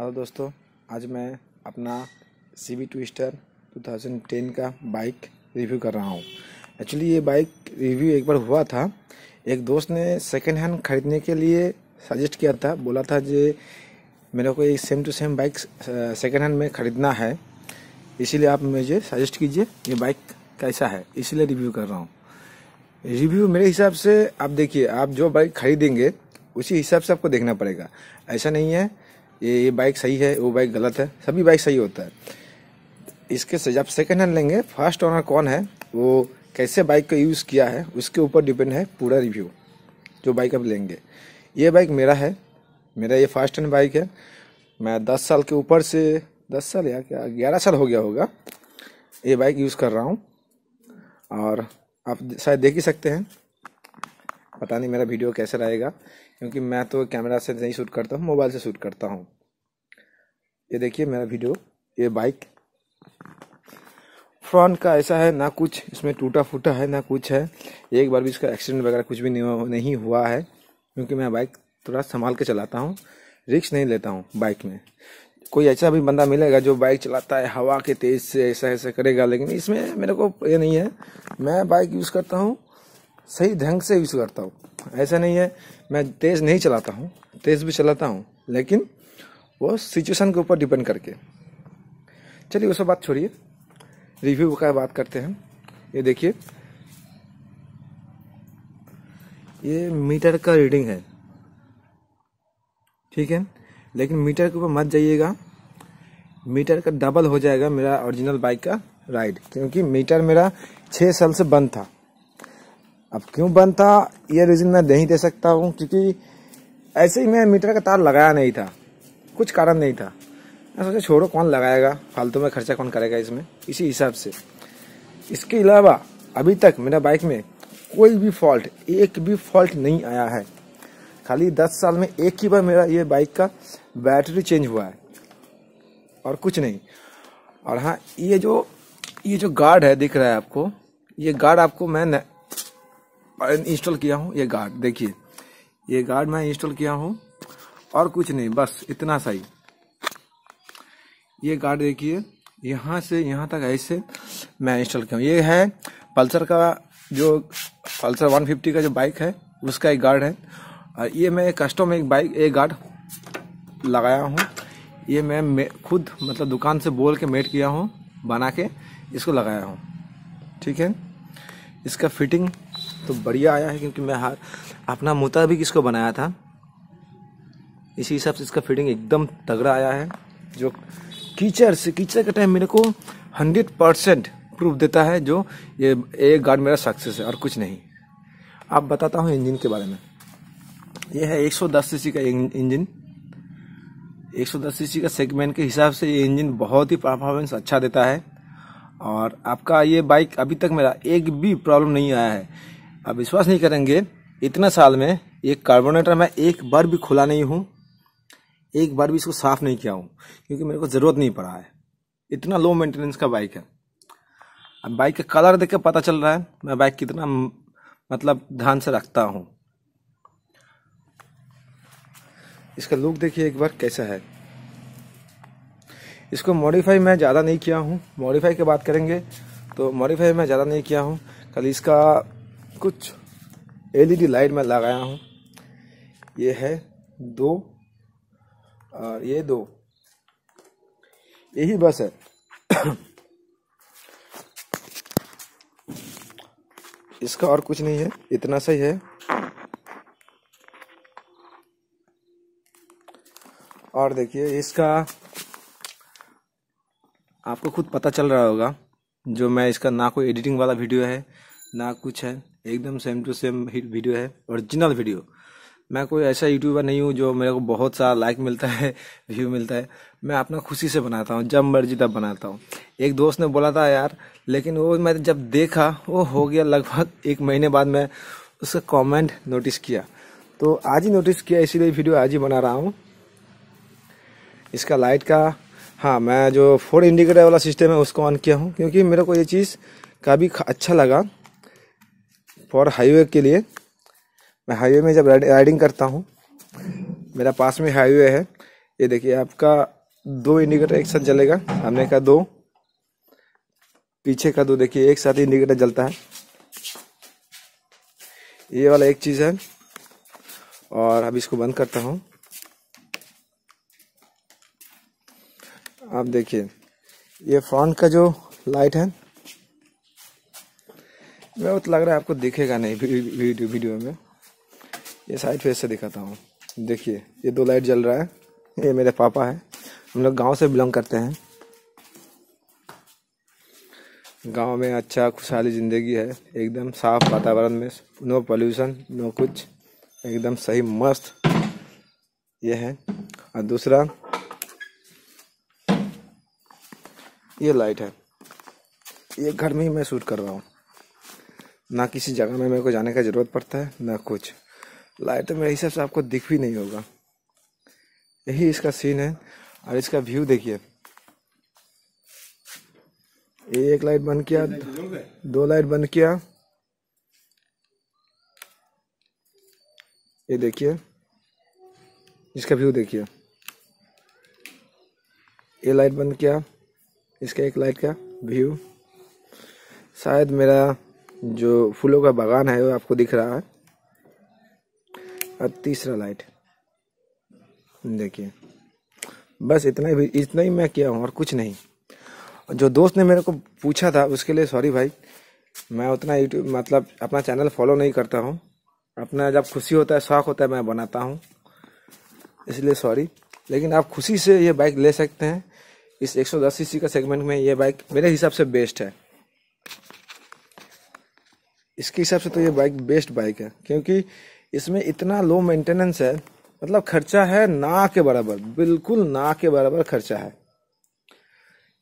Hello दोस्तों, आज मैं अपना सी वी ट्विस्टर 2010 का बाइक रिव्यू कर रहा हूँ। एक्चुअली ये बाइक रिव्यू एक बार हुआ था। एक दोस्त ने सेकेंड हैंड ख़रीदने के लिए सजेस्ट किया था, बोला था जे मेरे को एक same to same bike second hand में ख़रीदना है। इसीलिए आप मुझे सजेस्ट कीजिए, ये बाइक कैसा है। इसीलिए रिव्यू कर रहा हूँ। रिव्यू मेरे हिसाब से, आप देखिए, आप जो बाइक खरीदेंगे, उसी हिसाब से आपको देखना पड़ेगा। ऐसा नहीं है ये ये बाइक सही है, वो बाइक गलत है, सभी बाइक सही होता है। इसके से जब सेकेंड हैंड लेंगे फ़र्स्ट ओनर कौन है, वो कैसे बाइक का यूज़ किया है, उसके ऊपर डिपेंड है पूरा रिव्यू जो बाइक आप लेंगे। ये बाइक मेरा है, मेरा ये फ़र्स्ट हैंड बाइक है। मैं दस साल के ऊपर से, दस साल या क्या, ग्यारह साल हो गया होगा, ये बाइक यूज़ कर रहा हूँ। और आप शायद देख ही सकते हैं, पता नहीं मेरा वीडियो कैसे रहेगा। क्योंकि मैं तो कैमरा से नहीं शूट करता हूँ मोबाइल से शूट करता हूँ। ये देखिए मेरा वीडियो ये बाइक। फ्रंट का ऐसा है ना कुछ इसमें टूटा फूटा है ना कुछ है। एक बार भी इसका एक्सीडेंट वगैरह कुछ भी नहीं, हुआ है क्योंकि मैं बाइक थोड़ा संभाल के चलाता हूँ रिक्स नहीं लेता हूँ बाइक में। कोई ऐसा भी बंदा मिलेगा जो बाइक चलाता है हवा के तेज से ऐसा ऐसा करेगा लेकिन इसमें मेरे को ये नहीं है। मैं बाइक यूज़ करता हूँ सही ढंग से यूज़ करता हूँ। ऐसा नहीं है मैं तेज़ नहीं चलाता हूँ, तेज़ भी चलाता हूँ, लेकिन वो सिचुएशन के ऊपर डिपेंड करके। चलिए वो सब बात छोड़िए। रिव्यू का बात करते हैं। ये देखिए। ये मीटर का रीडिंग है। ठीक है? लेकिन मीटर के ऊपर मत जाइएगा। मीटर का डबल हो जाएगा मेरा ओरिजिनल बाइक का राइड क्योंकि मीटर मेरा छः साल से बंद था। अब क्यों बंद था ये रीज़न मैं नहीं दे सकता हूँ, क्योंकि ऐसे ही मैं मीटर का तार लगाया नहीं था। कुछ कारण नहीं था। मैं सोचा छोड़ो, कौन लगाएगा? फालतू में खर्चा कौन करेगा इसमें? इसी हिसाब से। इसके अलावा, अभी तक मेरा बाइक में कोई भी फॉल्ट एक भी फॉल्ट नहीं आया है। खाली दस साल में एक ही बार मेरा ये बाइक का बैटरी चेंज हुआ है। और कुछ नहीं। और हाँ ये जो ये जो गार्ड है, दिख रहा है आपको, ये गार्ड आपको मैं इंस्टॉल किया हूँ, ये गार्ड देखिए, ये गार्ड मैं इंस्टॉल किया हूँ, और कुछ नहीं, बस इतना सही ये गार्ड देखिए, यहाँ से, यहाँ तक ऐसे मैं इंस्टॉल किया हूँ। ये है पल्सर का जो पल्सर 150 का जो बाइक है, उसका एक गार्ड है। और ये मैं कस्टम एक बाइक एक गार्ड लगाया हूँ। ये मैं खुद मतलब दुकान से बोल के मेट किया हूँ, बना के इसको लगाया हूँ। ठीक है? इसका फिटिंग तो बढ़िया आया है क्योंकि मैं हर अपना मुताबिक इसको बनाया था? इसी हिसाब से इसका फिटिंग एकदम तगड़ा आया है, जो कीचड़ से कीचड़ का टाइम मेरे को हंड्रेड परसेंट प्रूफ देता है जो ये एक गार्ड मेरा सक्सेस है और कुछ नहीं। अब बताता हूँ इंजन के बारे में। ये है 110 सीसी का इंजन 110 सीसी का सेगमेंट के हिसाब से ये इंजन बहुत ही परफॉर्मेंस अच्छा देता है। और आपका ये बाइक अभी तक मेरा एक भी प्रॉब्लम नहीं आया है। आप विश्वास नहीं करेंगे, इतना साल में ये कार्बोनेटर मैं एक बार भी खुला नहीं हूँ, एक बार भी इसको साफ़ नहीं किया हूँ, क्योंकि मेरे को ज़रूरत नहीं पड़ा है। इतना लो मेंटेनेंस का बाइक है। अब बाइक का कलर देख के पता चल रहा है, मैं बाइक कितना मतलब ध्यान से रखता हूँ। इसका लुक देखिए एक बार कैसा है। इसको मॉडिफाई मैं ज़्यादा नहीं किया हूँ। मॉडिफाई की बात करेंगे तो मॉडिफाई मैं ज़्यादा नहीं किया हूँ। कल इसका कुछ एलईडी लाइट मैं लगाया हूँ। ये है दो और ये दो। यही बस है। इसका और कुछ नहीं है, इतना सही है। और देखिए, इसका आपको खुद पता चल रहा होगा, जो मैं इसका ना कोई एडिटिंग वाला वीडियो है ना कुछ है। एकदम सेम टू सेम वीडियो है ओरिजिनल वीडियो मैं कोई ऐसा यूट्यूबर नहीं हूँ जो मेरे को बहुत सारा लाइक मिलता है व्यू मिलता है। मैं अपना खुशी से बनाता हूँ, जब मर्ज़ी तब बनाता हूँ। एक दोस्त ने बोला था यार, लेकिन वो मैं जब देखा, वो हो गया लगभग एक महीने बाद मैं उसका कमेंट नोटिस किया। तो आज ही नोटिस किया, इसीलिए वीडियो आज ही बना रहा हूँ। इसका लाइट का हाँ मैं जो फोर इंडिकेटर वाला सिस्टम है, उसको ऑन किया हूँ, क्योंकि मेरे को ये चीज़ काफ़ी अच्छा लगा। फॉर हाईवे के लिए, मैं हाईवे में जब राइडिंग करता हूँ, मेरा पास में हाईवे है। ये देखिए, आपका दो इंडिकेटर एक साथ जलेगा। सामने का दो, पीछे का दो देखिए, एक साथ इंडिकेटर जलता है। ये वाला एक चीज़ है। और अब इसको बंद करता हूँ। आप देखिए, ये फ्रंट का जो लाइट है मैं तो लग रहा है आपको दिखेगा नहीं वीडियो वीडियो में। ये साइड फेस से दिखाता हूँ। देखिए, ये दो लाइट जल रहा है। ये मेरे पापा है। हम लोग गाँव से बिलोंग करते हैं। गाँव में अच्छा खुशहाली ज़िंदगी है। एकदम साफ़ वातावरण में, नो पोल्यूशन नो कुछ। एकदम सही, मस्त। ये है। और दूसरा, ये लाइट है। ये घर में ही मैं शूट कर रहा हूँ। ना किसी जगह में मेरे को जाने का ज़रूरत पड़ता है, ना कुछ। लाइट तो मेरे हिसाब से आपको दिख भी नहीं होगा। यही इसका सीन है। और इसका व्यू देखिए। एक लाइट बंद किया, दो लाइट बंद किया। ये देखिए। इसका व्यू देखिए। ये लाइट बंद किया। इसका एक लाइट का व्यू शायद मेरा जो फूलों का बागान है, वो आपको दिख रहा है। और तीसरा लाइट देखिए। बस इतना ही इतना ही मैं किया हूँ और कुछ नहीं। जो दोस्त ने मेरे को पूछा था, उसके लिए सॉरी भाई। मैं उतना यूट्यूब मतलब अपना चैनल फॉलो नहीं करता हूँ। अपना जब खुशी होता है, शौक होता है, मैं बनाता हूँ। इसलिए सॉरी लेकिन आप खुशी से ये बाइक ले सकते हैं। इस 110 सीसी का सेगमेंट में ये बाइक मेरे हिसाब से बेस्ट है। इसके हिसाब से तो ये बाइक बेस्ट बाइक है, क्योंकि इसमें इतना लो मेंटेनेंस है मतलब खर्चा है ना के बराबर, बिल्कुल ना के बराबर खर्चा है।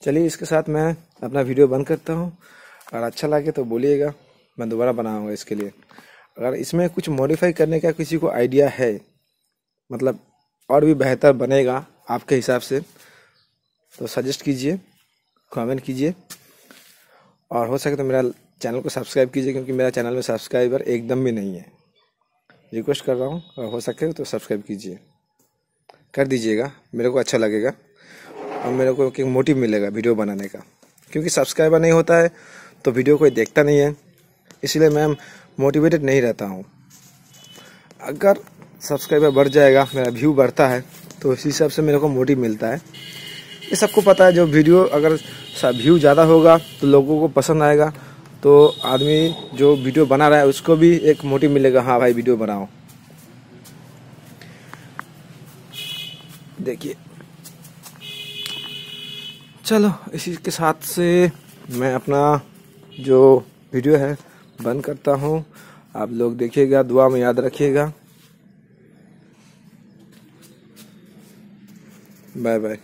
चलिए इसके साथ मैं अपना वीडियो बंद करता हूँ और अच्छा लगे तो बोलिएगा, मैं दोबारा बनाऊँगा इसके लिए। अगर इसमें कुछ मॉडिफाई करने का किसी को आइडिया है मतलब और भी बेहतर बनेगा आपके हिसाब से तो सजेस्ट कीजिए कमेंट कीजिए, और हो सके तो मेरा चैनल को सब्सक्राइब कीजिए, क्योंकि मेरा चैनल में सब्सक्राइबर एकदम भी नहीं है। रिक्वेस्ट कर रहा हूँ हो सके तो सब्सक्राइब कीजिए। कर दीजिएगा, मेरे को अच्छा लगेगा, और मेरे को एक मोटिव मिलेगा वीडियो बनाने का। क्योंकि सब्सक्राइबर नहीं होता है तो वीडियो कोई देखता नहीं है, इसलिए मैं मोटिवेटेड नहीं रहता हूँ। अगर सब्सक्राइबर बढ़ जाएगा, मेरा व्यू बढ़ता है तो इस हिसाब से मेरे को मोटिव मिलता है। ये सबको पता है, जो वीडियो अगर व्यू ज़्यादा होगा तो लोगों को पसंद आएगा तो आदमी जो वीडियो बना रहा है, उसको भी एक मोटिव मिलेगा हाँ भाई, वीडियो बनाओ। देखिए। चलो, इसी के साथ से मैं अपना जो वीडियो है, बंद करता हूँ। आप लोग देखिएगा, दुआ में याद रखिएगा। Bye bye.